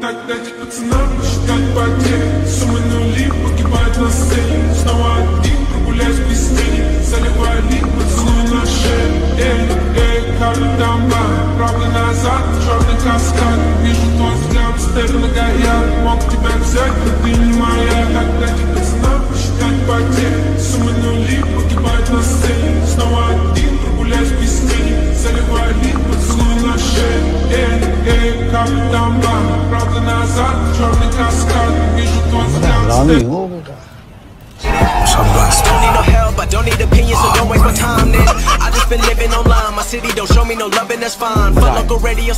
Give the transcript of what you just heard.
Тогда пацанам считать потери Суммы нули погибают на сцене. Снова один прогуляюсь без тени Заливали поцелуй на шею. Эй, эй, как там Правый назад, черный каскад. Вижу твой взгляд, стер на горят Мог тебя взять, но ты не моя. Тогда пацанам считать потери Суммы нули погибают на сцене. Don't waste my time then. I just been living online, my city don't show me no loving, that's fine. Fuck local radio.